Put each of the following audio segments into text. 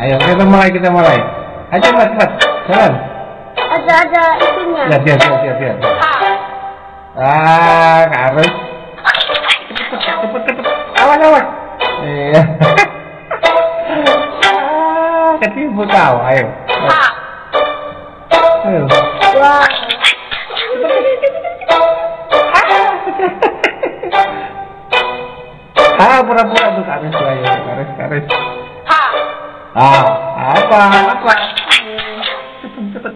Ayo kita mulai kita mulai. Ayo cepat cepat. Jalan. Ada ada itunya. Lihat lihat lihat lihat. lihat. Ha. Ah, harus. Cepet cepet cepet. Awas awas. Iya. Ah, Ketipu kau. Ayo. Ayo. Wah. Ah, pura-pura tuh karis ayo. Karis karis. Ah, apa apa? Cepet cepet.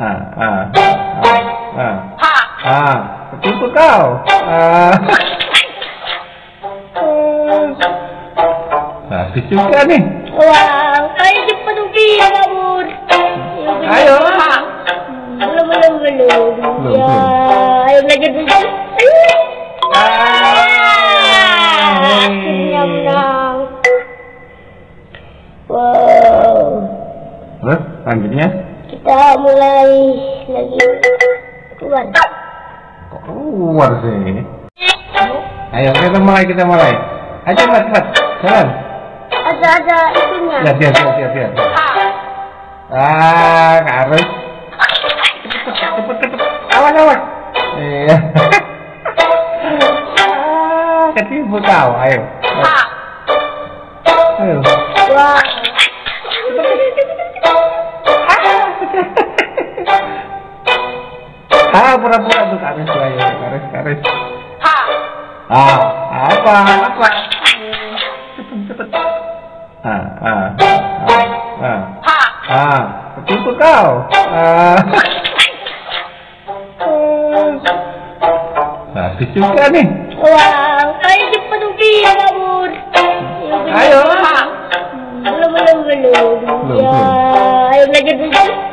Ah, ah, ah, ah. Ha. Ah, ketipu kau. Ah. Habis juga nih. Wah, kayak cepat uki ya kabur. Ayo. Belum belum belum. Belum, Ya, ayo belajar dulu. Ah. Wow. Terus selanjutnya Kita mulai lagi keluar. kok keluar sih? Ayo kita mulai kita mulai. Ayo cepat cepat. Jalan. Ada ada itunya. Lihat lihat lihat lihat. lihat. Ha. Ah, harus. Cepet cepet. Awas awas. Iya. Ah, Ketipu kau. Ayo. Ha. Ayo. Wah. Ah, pura-pura tuh karis ayo. Karis karis. Ha. Ah, apa apa? Cepet cepet. Ah, ah, ah, ah. Ha. Ah, ketipu kau. Ah. Habis juga nih. Wah, kayak cepat uki ya kabur. Ayo. Ha. Belum belum belum. Belum, Ya, ayo belajar dulu.